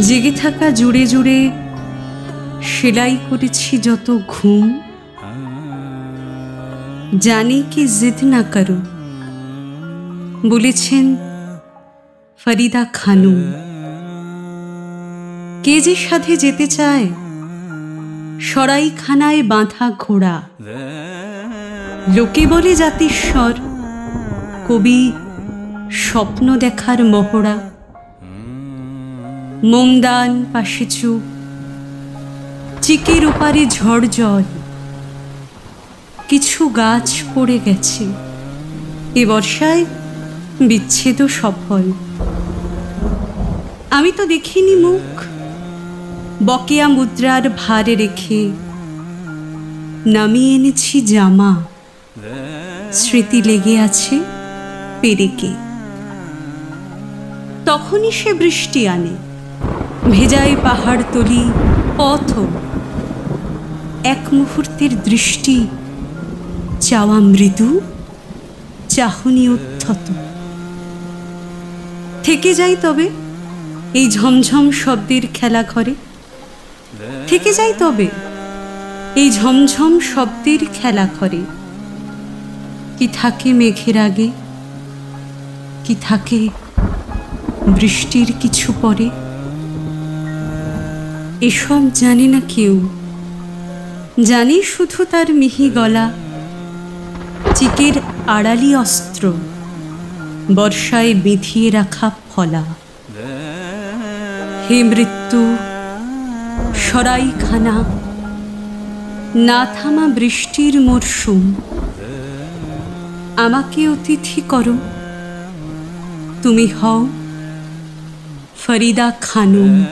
জেগে থাকা জুড়ে জুড়ে সেলাই করেছি যত ঘুম। জানি কি জিদ না করো বলেছেন, ফরিদা খানু। কে যে সাথে যেতে চায়, সরাইখানায় বাঁধা ঘোড়া। লোকে বলে জাতিস্বর, কবি স্বপ্ন দেখার মহড়া। মোমদান পাশে চুপ। চিকের ওপারে ঝড় জল। কিছু গাছ পড়ে গেছে। এ বর্ষায় বিচ্ছেদ সফল। আমি তো দেখিনি মুখ। বকেয়া মুদ্রার ভারে রেখে নামিয়ে এনেছি জামা। স্মৃতি লেগে আছে পেরেকে। তখনই সে বৃষ্টি আনে। ভেজায় পাহাড় তলি পথ। এক মুহূর্তের দৃষ্টি, চাওয়া মৃদু, চাহনি উদ্ধত। থেকে যাই তবে এই ঝমঝম শব্দের খেলা ঘরে। থেকে যাই তবে এই ঝমঝম শব্দের খেলা ঘরে। কি থাকে মেঘের আগে, কি থাকে বৃষ্টির কিছু পরে। এসব জানে না কেউ। জানি শুধু তার মিহি গলা, চিকের আড়ালি অস্ত্র, বর্ষায় বেঁধিয়ে রাখা ফলা। হে মৃত্যু, সরাইখানা, না থামা বৃষ্টির মরশুম, আমাকে অতিথি করো। তুমি হও ফরিদা খানুম।